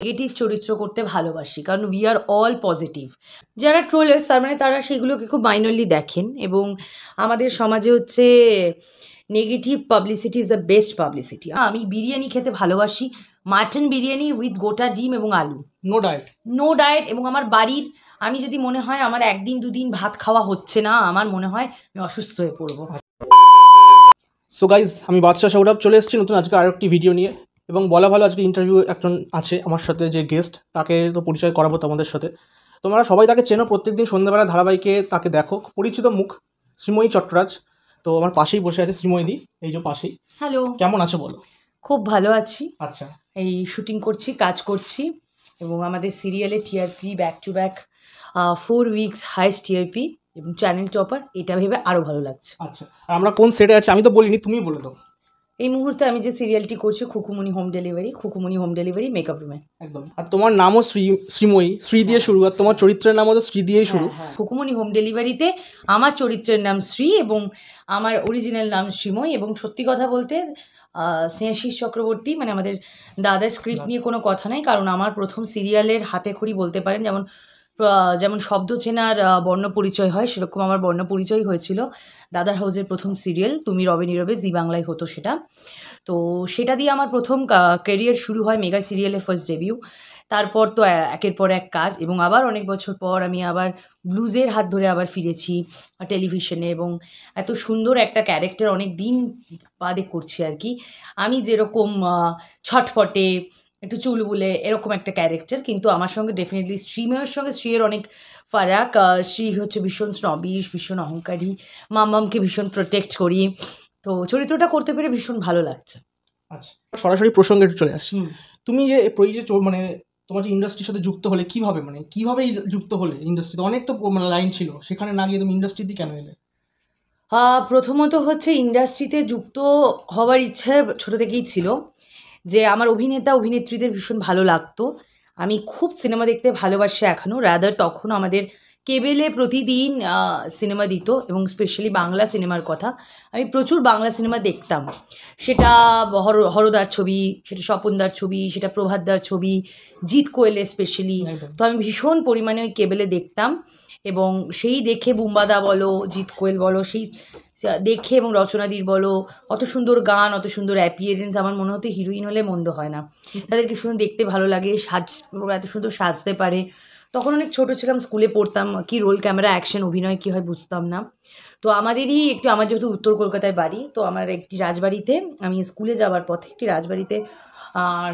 Negative চরিত্র করতে ভালোবাসি কারণ উই আর অল পজিটিভ যারা ট্রোলার্স তার মানে তারা সেগুলোকে খুব মাইনরলি দেখেন এবং আমাদের সমাজে হচ্ছে negative publicity is the best publicity আমি বিরিয়ানি খেতে ভালোবাসি মাটন বিরিয়ানি উইথ গোটা ডিম এবং আলু। নো ডায়েট নো ডায়েট এবং আমার বাড়ির আমি যদি মনে হয় আমার একদিন দুদিন ভাত খাওয়া হচ্ছে না আমার মনে হয় আমি অসুস্থ হয়ে পড়ব। সো গাইজ আমি বাদশাহ সৌরভ চলে এসেছি নতুন আজকে আরেকটি ভিডিও নিয়ে। এবং বলা ভালো আজকে ইন্টারভিউ একজন আছে আমার সাথে যে গেস্ট তাকে তো পরিচয় করাবো তোমাদের সাথে। তোমরা সবাই তাকে চেনো প্রত্যেকদিন সন্ধ্যাবেলা ধারাবাহিকে তাকে দেখো। পরিচিত মুখ শ্রীময়ী চট্টরাজ। তো আমার পাশেই বসে আছে শ্রীময়ীদি এই যে পাশেই। হ্যালো কেমন আছো বলো? খুব ভালো আছি। আচ্ছা। এই শুটিং করছি কাজ করছি এবং আমাদের সিরিয়ালে TRP back to back four weeks highest TRP এবং চ্যানেল টপার এটা ভেবে আরও ভালো লাগছে। আচ্ছা। আর আমরা কোন সেটে আছি আমি তো বলিনি তুমি বলে দাও। এই মুহূর্তে আমি যে সিরিয়ালটি করছি Khukumoni home delivery Khukumoni home delivery makeup রুমে একদম। আর তোমার নামও শ্রী শ্রীময়ী শ্রী দিয়ে শুরু। আর তোমার চরিত্রের নামও তো শ্রী দিয়েই শুরু। খুকুমনি হোম ডেলিভারিতে আমার চরিত্রের নাম শ্রী এবং আমার অরিজিনাল নাম শ্রীময়ী এবং সত্যি কথা বলতে স্নেহাশিস চক্রবর্তী মানে আমাদের দাদার স্ক্রিপ্ট নিয়ে কোনো কথা নাই কারণ আমার প্রথম সিরিয়ালের হাতে খড়ি বলতে পারেন যেমন যেমন শব্দ চেনার বর্ণ পরিচয় হয়, সেরকম আমার বর্ণ পরিচয় হয়েছিল। দাদার হাউজের প্রথম সিরিয়াল, তুমি রবে নীরবে, জি বাংলায় হতো সেটা। তো সেটা দিয়ে আমার প্রথম কেরিয়ার শুরু হয় মেগা সিরিয়ালে ফার্স্ট ডেবিউ তারপর তো একের পর এক কাজ এবং আবার অনেক বছর পর আমি আবার ব্লুজের হাত ধরে আবার ফিরেছি টেলিভিশনে এবং এত সুন্দর একটা ক্যারেক্টার অনেক দিন বাদে করছি আর কি। আমি যেরকম ছটফটে একটু চুলবুলে এরকম একটা ক্যারেক্টার কিন্তু আমার সঙ্গে ডেফিনেটলি শ্রীময়ের সঙ্গে শ্রীয়ের অনেক ফারাক। শ্রী হচ্ছে ভীষণ স্নবিশ ভীষণ অহংকারী মাম্মামকে ভীষণ প্রোটেক্ট করি। তো চরিত্রটা করতে পেরে ভীষণ ভালো লাগছে। আচ্ছা সরাসরি প্রসঙ্গে একটু চলে আসি। তুমি যে এই যে মানে তোমার যে ইন্ডাস্ট্রির সাথে যুক্ত হলে কীভাবে মানে কীভাবে যুক্ত হলে ইন্ডাস্ট্রিতে অনেক তো মানে লাইন ছিল সেখানে না গিয়ে তুমি ইন্ডাস্ট্রিতে কেন এলে? প্রথমত হচ্ছে ইন্ডাস্ট্রিতে যুক্ত হওয়ার ইচ্ছে ছোট থেকেই ছিল। যে আমার অভিনেতা অভিনেত্রীদের ভীষণ ভালো লাগতো। আমি খুব সিনেমা দেখতে ভালোবাসি এখনও রাদার তখন আমাদের কেবেলে প্রতিদিন সিনেমা দিত এবং স্পেশালি বাংলা সিনেমার কথা। আমি প্রচুর বাংলা সিনেমা দেখতাম। সেটা হর হরদার ছবি সেটা স্বপনদার ছবি সেটা প্রভাতদার ছবি জিৎ কোয়েলের স্পেশালি তো আমি ভীষণ পরিমাণে ওই কেবেলে দেখতাম। এবং সেই দেখে বুম্বাদা বলো জিৎ কোয়েল বলো, সেই দেখে এবং রচনাদির বলো অত সুন্দর গান, অত সুন্দর অ্যাপিয়ারেন্স আমার মনে হতো হিরোইন হলে মন্দ হয় না। তাদেরকে সুন্দর দেখতে ভালো লাগে, সাজ, এত সুন্দর সাজতে পারে। তখন অনেক ছোট ছিলাম স্কুলে পড়তাম, কি রোল ক্যামেরা অ্যাকশন অভিনয় কী হয় বুঝতাম না। তো আমাদেরই একটু, আমার যেহেতু উত্তর কলকাতায় বাড়ি, তো আমার একটি রাজবাড়িতে, আমি স্কুলে যাওয়ার পথে একটি রাজবাড়িতে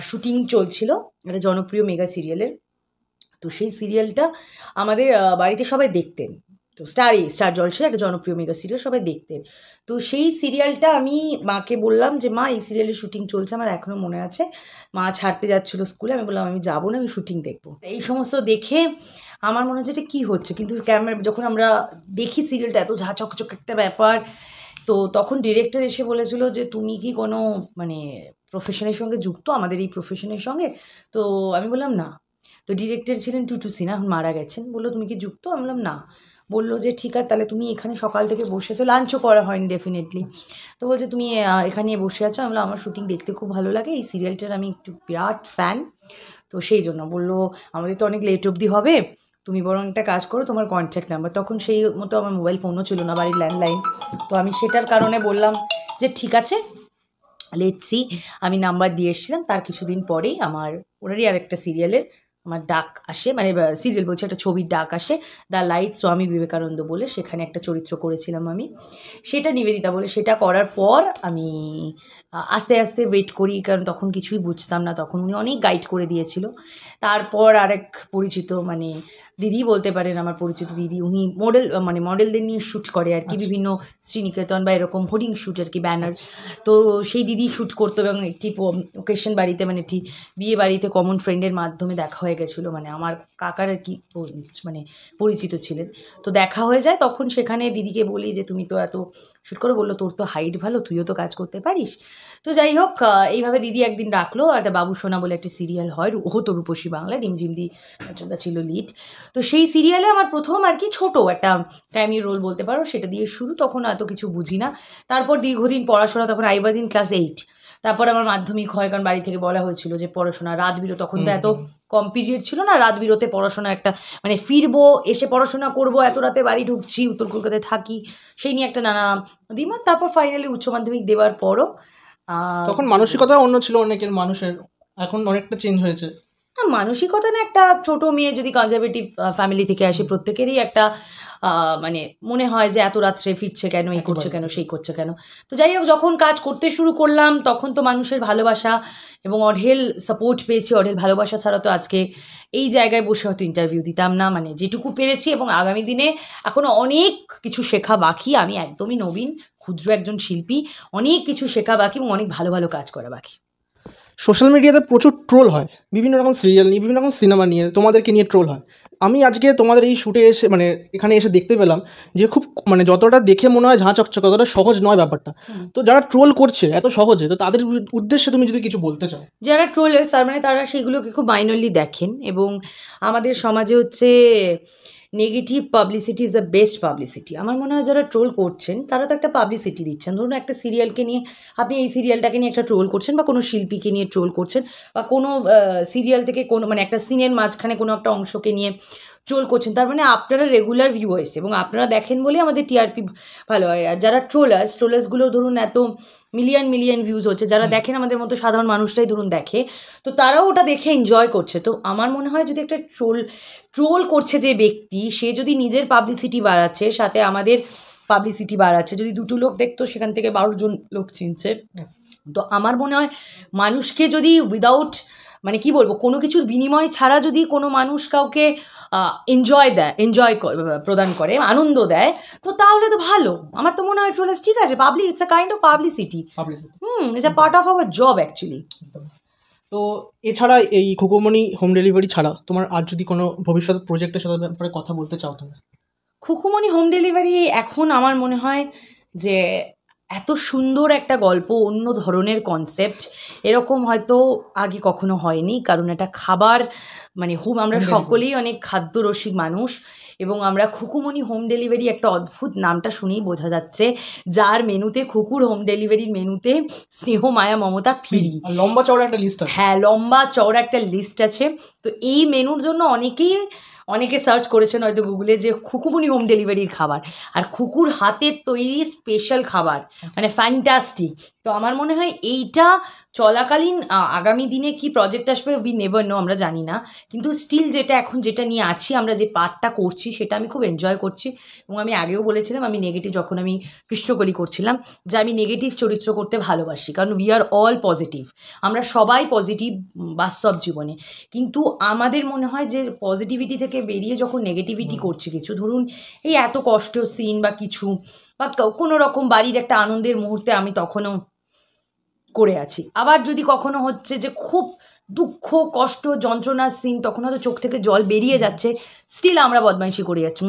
শুটিং চলছিল, একটা জনপ্রিয় মেগা সিরিয়ালের তো সেই সিরিয়ালটা আমাদের বাড়িতে সবাই দেখতেন। তো স্টারই স্টার জলসে একটা জনপ্রিয় মেগা সিরিয়াল সবাই দেখতেন। তো সেই সিরিয়ালটা আমি মাকে বললাম যে, মা, এই সিরিয়ালের শুটিং চলছে আমার এখনও মনে আছে। মা ছাড়তে যাচ্ছিল স্কুলে। আমি বললাম, আমি যাব না, আমি শুটিং দেখব। এই সমস্ত দেখে আমার মনে হচ্ছে এটা কী হচ্ছে? কিন্তু ক্যামেরা, যখন আমরা দেখি সিরিয়ালটা, এত ঝা চকচক একটা ব্যাপার, তো তখন ডিরেক্টর এসে বলেছিল যে, তুমি কি কোনো মানে প্রফেশনের সঙ্গে যুক্ত? আমাদের এই প্রফেশনের সঙ্গে? তো আমি বললাম, না। তো ডিরেক্টর ছিলেন টুটু সিনহা, এখন মারা গেছেন। বলল, তুমি কি যুক্ত? আমি বললাম, না। বলল যে, ঠিক আছে, তাহলে তুমি এখানে সকাল থেকে বসেছো। লাঞ্চও করা হয়নি ডেফিনেটলি তো বলছে, তুমি এখানে বসে আছো? আমি আমার শুটিং দেখতে খুব ভালো লাগে। এই সিরিয়ালটার আমি একটু বিরাট ফ্যান তো সেই জন্য বলল, আমাদের তো অনেক লেট অবধি হবে। তুমি বরং একটা কাজ করো, তোমার কন্ট্যাক্ট নাম্বার তখন সেই মতো আমার মোবাইল ফোনও ছিল না বাড়ির ল্যান্ডলাইন তো আমি সেটার কারণে বললাম যে, ঠিক আছে লেটসি আমি নাম্বার দিয়ে এসেছিলাম। তার কিছুদিন পরেই আমার ওনারই আরেকটা সিরিয়ালের আমার ডাক আসে মানে সিরিয়াল বলছে, একটা ছবির ডাক আসে, দ্য লাইট স্বামী বিবেকানন্দ বলে সেখানে একটা চরিত্র করেছিলাম আমি। সেটা নিবেদিতা বলে, সেটা করার পর আমি আস্তে আস্তে ওয়েট করি, কারণ তখন কিছুই বুঝতাম না, তখন উনি অনেক গাইড করে দিয়েছিল। তারপর আরেক পরিচিত মানে দিদি বলতে পারেন আমার পরিচিত দিদি উনি মডেল মানে মডেলদের নিয়ে শ্যুট করে আর কি আচ্ছা। বিভিন্ন শ্রীনিকেতন বা এরকম হোর্ডিং শ্যুট আর কি ব্যানার তো সেই দিদি শ্যুট করতো এবং একটি ওকেশন বাড়িতে মানে একটি বিয়ে বাড়িতে কমন ফ্রেন্ডের মাধ্যমে দেখা হয়ে গেছিল। মানে আমার কাকার আর কি মানে পরিচিত ছিলেন। তো দেখা হয়ে যায় তখন সেখানে দিদিকে বলি যে তুমি তো এত শ্যুট করো। বলল তোর তো হাইট ভালো তুইও তো কাজ করতে পারিস। তো যাই হোক এইভাবে দিদি একদিন ডাকলো একটা বাবু সোনা বলে একটা সিরিয়াল হয় হতো রূপসী বাংলা রিমঝিমদি চন্দা ছিল লিড তো সেই সিরিয়ালে আমার প্রথম আর কি ছোট একটা ক্যামিও রোল বলতে পারো সেটা দিয়ে শুরু তখন এত কিছু বুঝি না। তারপর দীর্ঘদিন পড়াশোনা তখন I was in class eight তারপর আমার মাধ্যমিক হয় কারণ বাড়ি থেকে বলা হয়েছিল যে পড়াশোনা রাত বিরো তখন তো এত। কম পিরিয়ড ছিল না রাত বিরোতে পড়াশোনা একটা মানে ফিরবো এসে পড়াশোনা করব এত রাতে বাড়ি ঢুকছি উত্তর কলকাতায় থাকি সেই নিয়ে একটা নানা দ্বিমত। তারপর ফাইনালি উচ্চ মাধ্যমিক দেওয়ার পরও তখন মানসিকতা অন্য ছিল অনেকের মানুষের। এখন অনেকটা চেঞ্জ হয়েছে। না মানসিকতা না একটা ছোট মেয়ে যদি কনজারভেটিভ ফ্যামিলি থেকে আসে প্রত্যেকেরই একটা মানে মনে হয় যে এত রাত্রে ফিরছে কেন এই করছে কেন সেই করছে কেন। তো যাই হোক যখন কাজ করতে শুরু করলাম তখন তো মানুষের ভালোবাসা এবং অঢেল সাপোর্ট পেয়েছি অঢেল ভালোবাসা ছাড়া তো আজকে এই জায়গায় বসে হয়তো ইন্টারভিউ দিতাম না। মানে যেটুকু পেরেছি এবং আগামী দিনে এখনও অনেক কিছু শেখা বাকি। আমি একদমই নবীন ক্ষুদ্র একজন শিল্পী অনেক কিছু শেখা বাকি এবং অনেক ভালো ভালো কাজ করা বাকি। সোশ্যাল মিডিয়াতে প্রচুর ট্রোল হয়। বিভিন্ন রকম সিরিয়াল নিয়ে বিভিন্ন রকম সিনেমা নিয়ে তোমাদেরকে নিয়ে ট্রোল হয়। আমি আজকে তোমাদের এই শ্যুটে এসে মানে এখানে এসে দেখতে পেলাম যে খুব মানে যতটা দেখে মনে হয় ঝাঁ চকচক ততটা সহজ নয় ব্যাপারটা। তো যারা ট্রোল করছে এত সহজে তো তাদের উদ্দেশ্যে তুমি যদি কিছু বলতে চাও। যারা ট্রোলার্স তার মানে তারা সেইগুলোকে খুব মাইনরলি দেখেন এবং আমাদের সমাজে হচ্ছে negative publicity is the best publicity আমার মনে হয় যারা ট্রোল করছেন, তারা তো একটা পাবলিসিটি দিচ্ছেন। ধরুন একটা সিরিয়ালকে নিয়ে, আপনি এই সিরিয়ালটাকে নিয়ে একটা ট্রোল করছেন বা কোনো শিল্পীকে নিয়ে ট্রোল করছেন বা কোনো সিরিয়াল থেকে কোনো মানে একটা সিনের মাঝখানে কোনো একটা অংশকে নিয়ে ট্রোল করছেন, তার মানে আপনারা রেগুলার ভিউ ভিউয়ার্স এবং আপনারা দেখেন বলে আমাদের টিআরপি ভালো হয়। আর যারা ট্রোলার্স ট্রোলার্সগুলো ধরুন এত মিলিয়ন মিলিয়ন ভিউজ হচ্ছে। যারা দেখেন আমাদের মতো সাধারণ মানুষরাই ধরুন দেখে তো তারাও ওটা দেখে এনজয় করছে। তো আমার মনে হয় যদি একটা ট্রোল ট্রোল করছে যে ব্যক্তি সে যদি নিজের পাবলিসিটি বাড়াচ্ছে সাথে আমাদের পাবলিসিটি বাড়াচ্ছে যদি দুটো লোক দেখতো সেখান থেকে বারো জন লোক চিনছে। তো আমার মনে হয় মানুষকে যদি উইদাউট মানে কি বলব কোনো কিছুর বিনিময় ছাড়া যদি কোনো মানুষ কাউকে এনজয় দেয় এনজয় প্রদান করে আনন্দ দেয় তো তাহলে তো ভালো। আমার তো মনে হয় ট্রোলার্স ঠিক আছে public it's a kind of publicity hmm it's a part of our job actually তো এছাড়া এই খুকুমনি হোম ডেলিভারি ছাড়া তোমার আর যদি কোনো ভবিষ্যৎ প্রজেক্টের সাথে ব্যাপারে কথা বলতে চাও তুমি খুকুমনি হোম ডেলিভারি এখন আমার মনে হয় যে এত সুন্দর একটা গল্প অন্য ধরনের কনসেপ্ট এরকম হয়তো আগে কখনো হয়নি কারণ এটা খাবার মানে হোম আমরা সকলেই অনেক খাদ্যরসিক মানুষ এবং আমরা খুকুমনি হোম ডেলিভারি একটা অদ্ভুত নামটা শুনেই বোঝা যাচ্ছে যার মেনুতে খুকুর হোম ডেলিভারির মেনুতে স্নেহ মায়া মমতা ফিরি। লম্বা চওড়া একটা লিস্ট হ্যাঁ লম্বা চওড়া একটা লিস্ট আছে। তো এই মেনুর জন্য অনেকেই অনেকে সার্চ করেছেন হয়তো গুগলে যে খুকুমনি হোম ডেলিভারির খাবার আর খুকুর হাতের তৈরি স্পেশাল খাবার মানে ফ্যান্টাস্টিক তো আমার মনে হয় এইটা চলাকালীন আগামী দিনে কি প্রজেক্ট আসবে উই নেভার নো আমরা জানি না। কিন্তু স্টিল যেটা এখন যেটা নিয়ে আছি, আমরা যে পার্টটা করছি, সেটা আমি খুব এনজয় করছি। এবং আমি আগেও বলেছিলাম, আমি নেগেটিভ যখন আমি কৃষ্ণকলি করছিলাম, যে আমি নেগেটিভ চরিত্র করতে ভালোবাসি, কারণ উই আর অল পজিটিভ আমরা সবাই পজিটিভ বাস্তব জীবনে। কিন্তু আমাদের মনে হয় যে পজিটিভিটি থেকে বেরিয়ে যখন নেগেটিভিটি করছে কিছু ধরুন এই এত কষ্ট সিন বা কিছু বা কোনো রকম বাড়ির একটা আনন্দের মুহূর্তে আমি তখনও করে আছি। আবার যদি কখনো হচ্ছে যে খুব দুঃখ কষ্ট যন্ত্রণার সিন তখন হয়তো চোখ থেকে জল বেরিয়ে যাচ্ছে স্টিল আমরা বদমাইশি করে যাচ্ছি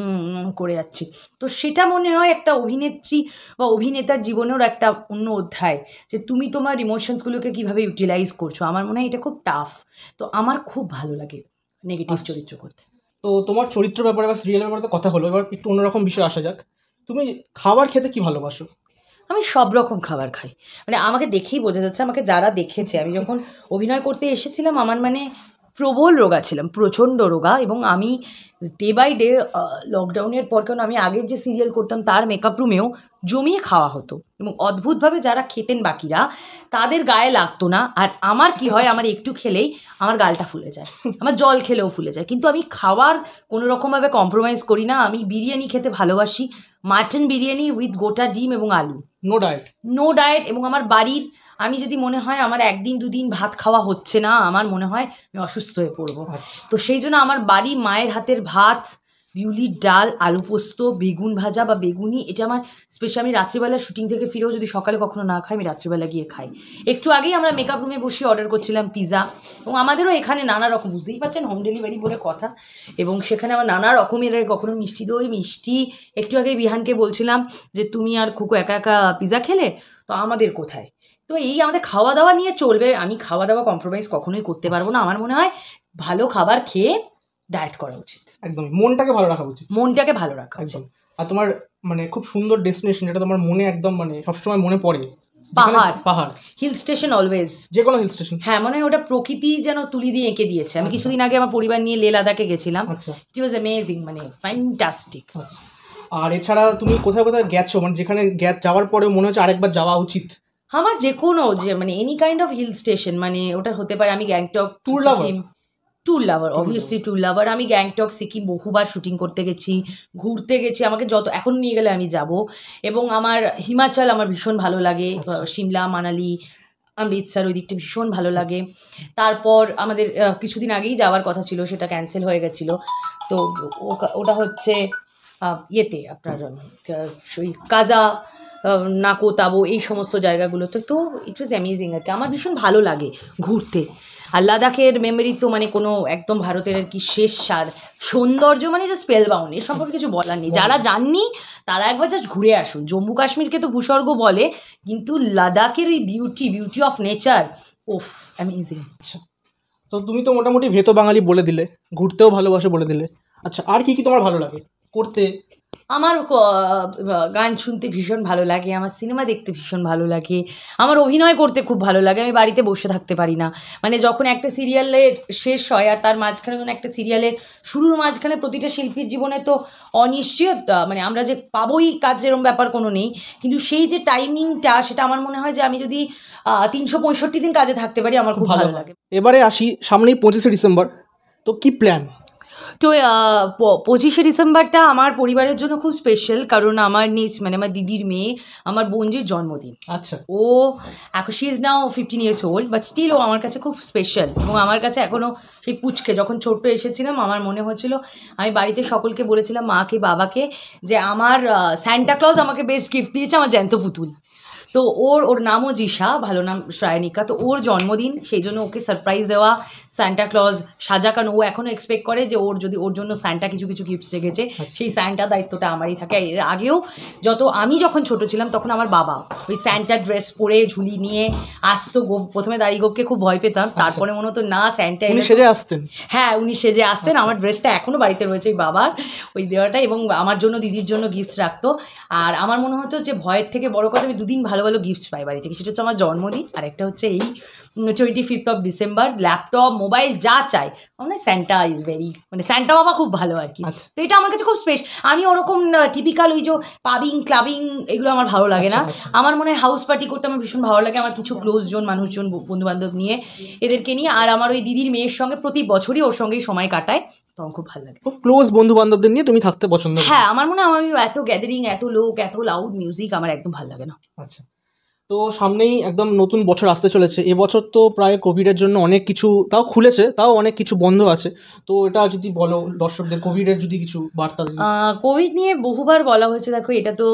করে যাচ্ছি। তো সেটা মনে হয় একটা অভিনেত্রী বা অভিনেতার জীবনেও একটা অন্য অধ্যায় যে তুমি তোমার ইমোশনসগুলোকে কীভাবে ইউটিলাইজ করছ। আমার মনে হয় এটা খুব টাফ তো আমার খুব ভালো লাগে নেগেটিভ আচ্ছা। চরিত্র করতে। তো তোমার চরিত্র ব্যাপারে বা সিরিয়াল ব্যাপারে তো কথা হলো এবার একটু অন্যরকম বিষয় আসা যাক। তুমি খাবার খেতে কি ভালোবাসো? আমি সব রকম খাবার খাই। মানে আমাকে দেখেই বোঝা যাচ্ছে, আমাকে যারা দেখেছে, আমি যখন অভিনয় করতে এসেছিলাম, আমার মানে প্রবল রোগা ছিলাম প্রচণ্ড রোগা এবং আমি ডে বাই ডে লকডাউনের পর কারণ আমি আগের যে সিরিয়াল করতাম তার মেকআপ রুমেও জমিয়ে খাওয়া হতো এবং অদ্ভুতভাবে যারা খেতেন বাকিরা তাদের গায়ে লাগতো না আর আমার কি হয় আমার একটু খেলেই আমার গালটা ফুলে যায় আমার জল খেলেও ফুলে যায়। কিন্তু আমি খাওয়ার কোনো রকমভাবে কম্প্রোমাইজ করি না আমি বিরিয়ানি খেতে ভালোবাসি মাটন বিরিয়ানি উইথ গোটা ডিম এবং আলু। নো ডায়েট নো ডায়েট এবং আমার বাড়ির আমি যদি মনে হয় আমার একদিন দুদিন ভাত খাওয়া হচ্ছে না আমার মনে হয় আমি অসুস্থ হয়ে পড়ব। আচ্ছা। তো সেই জন্য আমার বাড়ি মায়ের হাতের ভাত বিউলির ডাল আলু পোস্ত বেগুন ভাজা বা বেগুনি এটা আমার স্পেশাল আমি রাত্রিবেলা শুটিং থেকে ফিরেও যদি সকালে কখনো না খাই আমি রাত্রিবেলা গিয়ে খাই। একটু আগেই আমরা মেকআপ রুমে বসে অর্ডার করছিলাম পিৎজা এবং আমাদেরও এখানে নানা রকম বুঝতেই পারছেন হোম ডেলিভারি বলে কথা এবং সেখানে আমার নানা রকমের কখনো মিষ্টি দই মিষ্টি একটু আগে বিহানকে বলছিলাম যে তুমি আর খুকু একা একা পিজা খেলে? তো আমাদের কোথায়? তো এই আমাদের খাওয়া দাওয়া নিয়ে চলবে। আমি খাওয়া দাওয়া কম্প্রোমাইজ কখনোই করতে পারব না। আমার মনে হয় ভালো খাবার খেয়ে ডায়েট করা উচিত। একদম। মনটাকে ভালো রাখা উচিত। মনটাকে ভালো রাখা উচিত। আর তোমার মানে খুব সুন্দর ডেস্টিনেশন যেটা তোমার মনে একদম মানে সবসময় মনে পড়ে। পাহাড়। পাহাড়। হিল স্টেশন অলওয়েজ যে কোনো হিল স্টেশন হ্যাঁ মনে হয় ওটা প্রকৃতি যেন তুলি দিয়ে এঁকে দিয়েছে। আমি কিছুদিন আগে আমার পরিবার নিয়ে লে লাদাখে গেছিলাম। আচ্ছা। ইট ওয়াজ অ্যামেজিং মানে ফ্যান্টাস্টিক আচ্ছা। আর এছাড়া তুমি কোথায় কোথায় গেছো? মানে যেখানে যাওয়ার পরে মনে হচ্ছে আরেকবার যাওয়া উচিত। আমার যে কোনো যে মানে any kind of hill station মানে ওটা হতে পারে আমি Gangtok tour? Sikkim tour lover obviously tour lover আমি গ্যাংটক সিকিম বহুবার শুটিং করতে গেছি ঘুরতে গেছি আমাকে যত এখন নিয়ে গেলে আমি যাব। এবং আমার হিমাচল আমার ভীষণ ভালো লাগে আচ্ছা। সিমলা মানালি অমৃতসর ওই দিকটা ভীষণ ভালো লাগে। তারপর আমাদের কিছুদিন আগেই যাওয়ার কথা ছিল সেটা ক্যান্সেল হয়ে গেছিল। তো ওটা হচ্ছে ইয়েতে আপনার ওই কাজা নাকো, তাবো, এই সমস্ত জায়গাগুলোতে। তো ইট ওয়াজ অ্যামেজিং আর কি। আমার ভীষণ ভালো লাগে ঘুরতে। আর লাদাখের মেমোরি তো মানে কোনো একদম ভারতের আর কি শেষ সার। সৌন্দর্য মানে যে স্পেল বাউন্ড এর সম্পর্কে কিছু বলার নেই। যারা যাননি তারা একবার জাস্ট ঘুরে আসুন। জম্মু কাশ্মীরকে তো ভূস্বর্গ বলে, কিন্তু লাদাখের ওই বিউটি বিউটি অফ নেচার ওফ অ্যামেজিং তো তুমি তো মোটামুটি ভেতো বাঙালি বলে দিলে। ঘুরতেও ভালোবাসে বলে দিলে। আচ্ছা আর কি কি তোমার ভালো লাগে? করতে আমার গান শুনতে ভীষণ ভালো লাগে আমার সিনেমা দেখতে ভীষণ ভালো লাগে আমার অভিনয় করতে খুব ভালো লাগে আমি বাড়িতে বসে থাকতে পারি না। মানে যখন একটা সিরিয়ালের শেষ হয় আর তার মাঝখানে যখন একটা সিরিয়ালের শুরুর মাঝখানে প্রতিটা শিল্পীর জীবনে তো অনিশ্চয়তা মানে আমরা যে পাবোই কাজ এরম ব্যাপার কোনো নেই কিন্তু সেই যে টাইমিংটা সেটা আমার মনে হয় যে আমি যদি তিনশো পঁয়ষট্টি দিন কাজে থাকতে পারি আমার খুব ভালো লাগে। এবারে আসি সামনেই পঁচিশে ডিসেম্বর তো কি প্ল্যান তো পঁচিশে ডিসেম্বরটা আমার পরিবারের জন্য খুব স্পেশাল কারণ আমার নিজ মানে আমার দিদির মেয়ে আমার বোনজির জন্মদিন। আচ্ছা। ও এখন she is now fifteen years old but still ও আমার কাছে খুব স্পেশাল এবং আমার কাছে এখনও সেই পুচকে যখন ছোট্ট এসেছিলাম আমার মনে হয়েছিল আমি বাড়িতে সকলকে বলেছিলাম মাকে বাবাকে যে আমার স্যান্টা ক্লজ আমাকে বেস্ট গিফট দিয়েছে আমার জ্যান্ত পুতুল। তো ওর ওর নামও জিশা ভালো নাম শ্রায়নিকা তো ওর জন্মদিন সেই জন্য ওকে সারপ্রাইজ দেওয়া স্যান্টা ক্লজ সাজা কারণ ও এখনও এক্সপেক্ট করে যে ওর যদি ওর জন্য স্যান্টা কিছু কিছু গিফট রেখেছে সেই স্যান্টা দায়িত্বটা আমারই থাকে। এর আগেও যত আমি যখন ছোট ছিলাম তখন আমার বাবা ওই স্যান্টা ড্রেস পরে ঝুলি নিয়ে আসতো গোপ প্রথমে দাড়ি গোপকে খুব ভয় পেতাম। তারপরে মনে হতো না স্যান্টা উনি সেজে আসতেন? হ্যাঁ উনি সেজে আসতেন। আমার ড্রেসটা এখনও বাড়িতে রয়েছে ওই বাবার ওই দেওয়াটা এবং আমার জন্য দিদির জন্য গিফটস রাখতো। আর আমার মনে হতো যে ভয়ের থেকে বড় কথা আমি দুদিন ভালো ভালো ভালো গিফট পাই বাড়ি থেকে। সেটা হচ্ছে আমার জন্মদিন আর একটা হচ্ছে এই twenty fifth of December laptop mobile যা চাই। আমার না স্যান্টা ইজ ভেরি মানে স্যান্টা বাবা খুব ভালো আর কি। আচ্ছা। তো এটা আমার কাছে খুব স্পেশ আমি ওরকম টিপিক্যাল ওই যে পাবিং ক্লাবিং এগুলো আমার ভালো লাগে না। আচ্ছা, আচ্ছা। আমার মনে হয় হাউস পার্টি করতে আমার ভীষণ ভালো লাগে। আমার কিছু ক্লোজ জন মানুষজন বন্ধু বান্ধব নিয়ে এদেরকে নিয়ে। আর আমার ওই দিদির মেয়ের সঙ্গে প্রতি বছরই ওর সঙ্গেই সময় কাটায়। তখন খুব ভালো লাগে। খুব ক্লোজ বন্ধু বান্ধবদের নিয়ে তুমি থাকতে পছন্দ করো। হ্যাঁ আমার মনে হয় আমি এত গ্যাদারিং এত লোক এত লাউড মিউজিক আমার একদম ভালো লাগে না। আচ্ছা। তো সামনেই একদম নতুন বছর আসতে চলেছে। এবছর তো প্রায় কোভিডের জন্য অনেক কিছু তাও খুলেছে তাও অনেক কিছু বন্ধ আছে। তো এটা যদি বলো দর্শকদের কোভিডের যদি কিছু বার্তা কোভিড নিয়ে বহুবার বলা হয়েছে দেখো এটা তো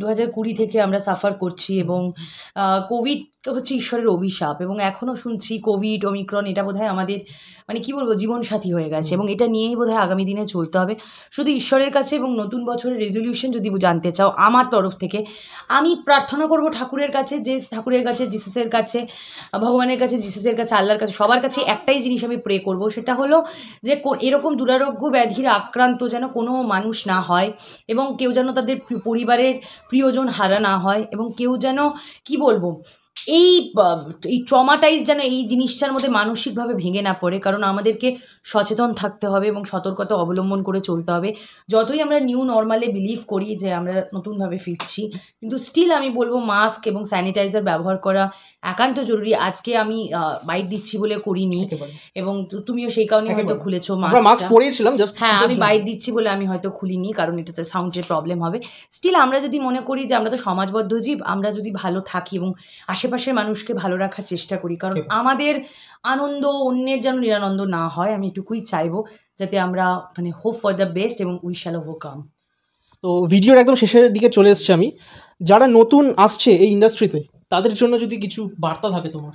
দু হাজার কুড়ি থেকে আমরা সাফার করছি এবং কোভিড হচ্ছে ঈশ্বরের অভিশাপ এবং এখনও শুনছি কোভিড ওমিক্রন এটা বোধহয় আমাদের মানে কি বলব জীবনসাথী হয়ে গেছে এবং এটা নিয়েই বোধহয় আগামী দিনে চলতে হবে। শুধু ঈশ্বরের কাছে এবং নতুন বছরের রেজলিউশন যদি জানতে চাও আমার তরফ থেকে আমি প্রার্থনা করব ঠাকুরের কাছে যে ঠাকুরের কাছে জিসাসের কাছে ভগবানের কাছে জিসাসের কাছে আল্লাহর কাছে সবার কাছে একটাই জিনিস আমি প্রে করব সেটা হলো যে এরকম দুরারোগ্য ব্যাধির আক্রান্ত যেন কোনো মানুষ না হয় এবং কেউ যেন তাদের পরিবারের প্রিয়জন হারা না হয় এবং কেউ যেন কি বলব এই এই ট্রমাটাইজ যেন এই জিনিসটার মধ্যে মানসিকভাবে ভেঙে না পড়ে কারণ আমাদেরকে সচেতন থাকতে হবে এবং সতর্কতা অবলম্বন করে চলতে হবে। যতই আমরা নিউ নর্মালে বিলিভ করি যে আমরা নতুনভাবে ফিরছি কিন্তু স্টিল আমি বলব মাস্ক এবং স্যানিটাইজার ব্যবহার করা একান্ত জরুরি। আজকে আমি বাইট দিচ্ছি বলে করিনি এবং তুমিও সেই কারণে হয়তো। খুলেছো মাস্ক জাস্ট হ্যাঁ আমি বাইট দিচ্ছি বলে আমি হয়তো খুলিনি কারণ এটাতে সাউন্ডের প্রবলেম হবে। স্টিল আমরা যদি মনে করি যে আমরা তো সমাজবদ্ধ জীব আমরা যদি ভালো থাকি এবং আশেপাশের মানুষকে ভালো রাখার চেষ্টা করি। কারণ আমাদের আনন্দ অন্যের যেন নিরানন্দ না হয় আমি এটুকুই চাইব যাতে আমরা মানে হোপ ফর দ্য বেস্ট এবং উই শ্যাল ওভারকাম তো ভিডিওর একদম শেষের দিকে চলে এসেছে আমি। যারা নতুন আসছে এই ইন্ডাস্ট্রিতে তাদের জন্য যদি কিছু বার্তা থাকে তোমার?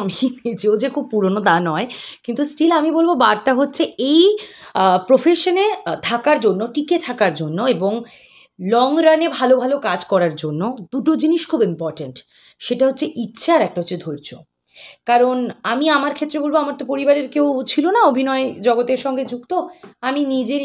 আমি নিজেও যে খুব পুরনো তা নয় কিন্তু স্টিল আমি বলব বার্তা হচ্ছে এই প্রফেশনে থাকার জন্য টিকে থাকার জন্য এবং লং রানে ভালো ভালো কাজ করার জন্য দুটো জিনিস খুব ইম্পর্ট্যান্ট সেটা হচ্ছে ইচ্ছে আর একটা হচ্ছে ধৈর্য। কারণ আমি আমার ক্ষেত্রে বলব, আমার তো পরিবারের কেউ ছিল না অভিনয় জগতের সঙ্গে যুক্ত। আমি নিজের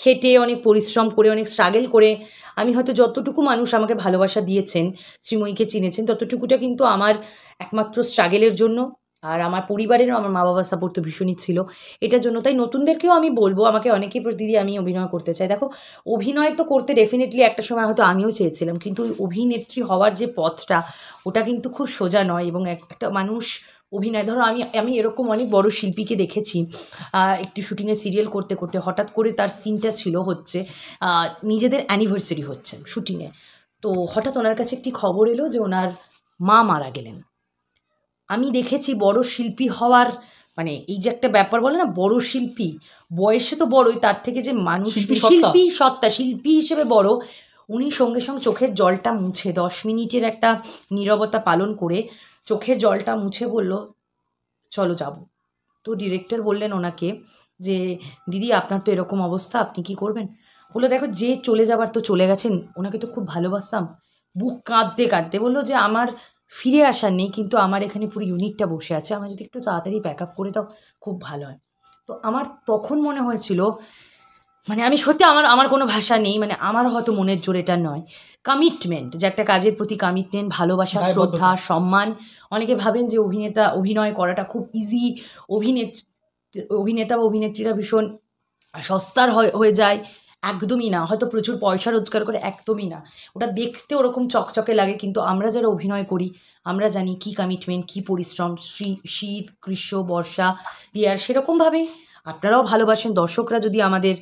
খেটে অনেক পরিশ্রম করে, অনেক স্ট্রাগেল করে আমি হয়তো যতটুকু মানুষ আমাকে ভালোবাসা দিয়েছেন, শ্রীময়ীকে চিনেছেন, ততটুকুটা কিন্তু আমার একমাত্র স্ট্রাগেলের জন্য। আর আমার পরিবারেরও আমার মা বাবার সাপোর্ট তো ভীষণই ছিল। এটার জন্য তাই নতুনদেরকেও আমি বলব, আমাকে অনেকেই দিদি, আমি অভিনয় করতে চাই। দেখো, অভিনয় তো করতে ডেফিনেটলি একটা সময় হয়তো আমিও চেয়েছিলাম, কিন্তু অভিনেত্রী হওয়ার যে পথটা, ওটা কিন্তু খুব সোজা নয় এবং একটা মানুষ অভিনয়, ধরো আমি আমি এরকম অনেক বড় শিল্পীকে দেখেছি একটি শুটিংয়ে সিরিয়াল করতে করতে হঠাৎ করে তার সিনটা ছিল হচ্ছে নিজেদের অ্যানিভার্সারি হচ্ছে শুটিংয়ে। তো হঠাৎ ওনার কাছে একটি খবর এলো যে ওনার মা মারা গেলেন। আমি দেখেছি বড় শিল্পী হওয়ার মানে এই যে একটা ব্যাপার বলে না বড় শিল্পী বয়সে তো বড়ই তার থেকে যে মানুষ শিল্পী সত্তা। শিল্পী হিসেবে বড় উনি সঙ্গে সঙ্গে চোখের জলটা মুছে দশ মিনিটের একটা নীরবতা পালন করে চোখের জলটা মুছে বলল চলো যাব। তো ডিরেক্টর বললেন ওনাকে যে দিদি আপনার তো এরকম অবস্থা আপনি কি করবেন? বলল দেখো যে চলে যাবার তো চলে গেছেন ওনাকে তো খুব ভালোবাসতাম। বুক কাঁদতে কাঁদতে বলল যে আমার ফিরে আসার নেই কিন্তু আমার এখানে পুরো ইউনিটটা বসে আছে। আমার যদি একটু তাড়াতাড়ি প্যাক আপ করে দাও খুব ভালো হয়। তো আমার তখন মনে হয়েছিল মানে আমি সত্যি আমার আমার কোনো ভাষা নেই মানে আমার হয়তো মনের জোর এটা নয়। কমিটমেন্ট যে একটা কাজের প্রতি কমিটমেন্ট ভালোবাসা শ্রদ্ধা সম্মান। অনেকে ভাবেন যে অভিনেতা অভিনয় করাটা খুব ইজি অভিনেত অভিনেতা বা অভিনেত্রীরা ভীষণ সস্তার হয়ে হয়ে যায়। একদমই না। হয়তো প্রচুর পয়সা রোজগার করে একদমই না। ওটা দেখতে ওরকম চকচকে লাগে, কিন্তু আমরা যারা অভিনয় করি, আমরা জানি কি কমিটমেন্ট কি পরিশ্রম শীত, গ্রীষ্ম, বর্ষা দিয়ে আর সেরকমভাবেই আপনারাও ভালোবাসেন। দর্শকরা যদি আমাদের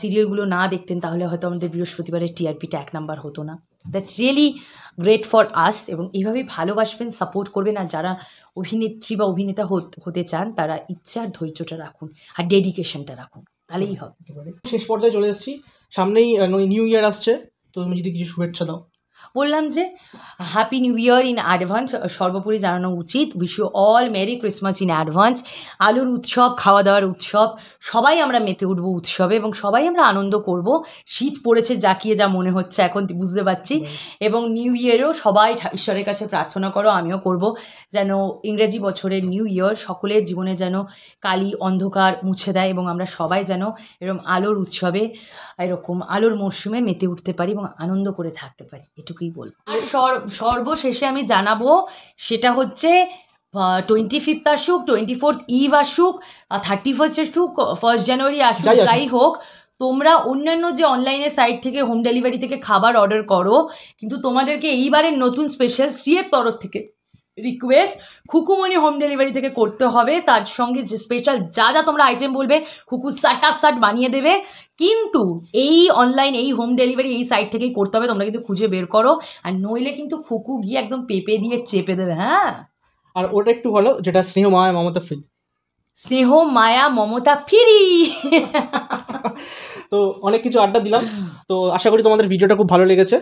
সিরিয়ালগুলো না দেখতেন, তাহলে হয়তো আমাদের বৃহস্পতিবারের টিআরপিটা এক নাম্বার হতো না। That's really great for us এবং এইভাবেই ভালোবাসবেন সাপোর্ট করবেন। আর যারা অভিনেত্রী বা অভিনেতা হতে চান, তারা ইচ্ছা আর ধৈর্যটা রাখুন আর ডেডিকেশনটা রাখুন। তাহলেই হবে। শেষ পর্যায়ে চলে এসেছি। সামনেই নিউ ইয়ার আসছে। তো তুমি যদি কিছু শুভেচ্ছা দাও। বললাম যে happy new year in advance সর্বোপরি জানানো উচিত। Wish you all merry Christmas in advance আলুর উৎসব খাওয়া দাওয়ার উৎসব সবাই আমরা মেতে উঠবো উৎসবে এবং সবাই আমরা আনন্দ করব। শীত পড়েছে জাকিয়ে যা মনে হচ্ছে এখন বুঝতে পারছি। এবং নিউ ইয়ারেও সবাই ঠা- ঈশ্বরের কাছে প্রার্থনা করো আমিও করব। যেন ইংরেজি বছরের নিউ ইয়ার সকলের জীবনে যেন কালি অন্ধকার মুছে দেয় এবং আমরা সবাই যেন এরকম আলোর উৎসবে এরকম আলোর মরশুমে মেতে উঠতে পারি এবং আনন্দ করে থাকতে পারি। এটুকুই বলব আর সর- সর্বশেষে আমি জানাব সেটা হচ্ছে টোয়েন্টি ফিফথ আসুক টোয়েন্টি ফোর্থ ইভ আসুক থার্টি ফার্স্ট আসুক ফার্স্ট জানুয়ারি আসুক যাই আসুক। যাই হোক তোমরা অন্যান্য যে অনলাইনে সাইট থেকে হোম ডেলিভারি থেকে খাবার অর্ডার করো কিন্তু তোমাদেরকে এইবারের নতুন স্পেশাল শ্রীয়ের তরফ থেকে রিকোয়েস্ট খুকুমনি হোম ডেলিভারি থেকে করতে হবে। তার সঙ্গে যে স্পেশাল যা যা তোমরা আইটেম বলবে খুকু সাটা সাট বানিয়ে দেবে। কিন্তু এই অনলাইন এই হোম ডেলিভারি এই সাইট থেকেই করতে হবে। তোমরা কিন্তু খুঁজে বের করো। আর নইলে কিন্তু খুকু গিয়ে একদম পেপে দিয়ে চেপে দেবে হ্যাঁ? আর ওটা একটু ভালো যেটা স্নেহ মায়া মমতা ফিল স্নেহ মায়া মমতা ফিরি তো অনেক কিছু আড্ডা দিলাম। তো আশা করি তোমাদের ভিডিওটা খুব ভালো লেগেছে।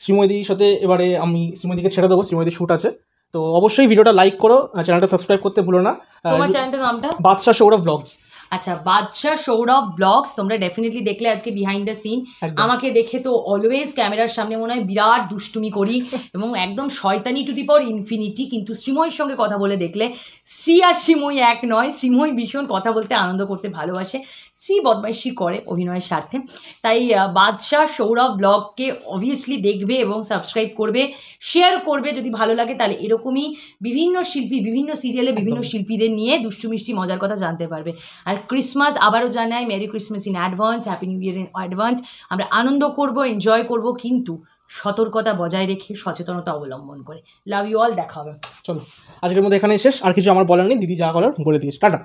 শ্রীময়দির সাথে এবারে আমি শ্রীময়দিকে ছেড়ে দেবো। শ্রীময়দির শ্যুট আছে। তো অবশ্যই ভিডিওটা লাইক করো চ্যানেলটা সাবস্ক্রাইব করতে ভুলো না। তোমার চ্যানেলটার নামটা? বাদশা সৌরভ ব্লগস আচ্ছা বাদশাহ সৌরভ ব্লগস তোমরা ডেফিনেটলি দেখলে আজকে বিহাইন্ড দ্য সিন আমাকে দেখে তো অলওয়েজ ক্যামেরার সামনে মনে হয় বিরাট দুষ্টুমি করি এবং একদম শয়তানি টু দি পাওয়ার ইনফিনিটি কিন্তু শ্রীময়ের সঙ্গে কথা বলে দেখলে শ্রী আর শ্রীময় এক নয় শ্রীময় ভীষণ কথা বলতে আনন্দ করতে ভালোবাসে। শ্রী বদমাইশি করে অভিনয়ের স্বার্থে। তাই বাদশাহ সৌরভ ব্লগকে অবভিয়াসলি দেখবে এবং সাবস্ক্রাইব করবে শেয়ার করবে। যদি ভালো লাগে তাহলে এরকমই বিভিন্ন শিল্পী বিভিন্ন সিরিয়ালে বিভিন্ন শিল্পীদের নিয়ে দুষ্টু মিষ্টি মজার কথা জানতে পারবে। আর ক্রিসমাস আবারও জানাই merry Christmas in advance happy new year in advance আমরা আনন্দ করব এনজয় করব কিন্তু সতর্কতা বজায় রেখে সচেতনতা অবলম্বন করে। লাভ ইউ অল দেখা হবে। চলো, আজকের মধ্যে এখানে শেষ। আর কিছু আমার বলার নেই, দিদি যা করার বলে দিয়েছে। টাটা।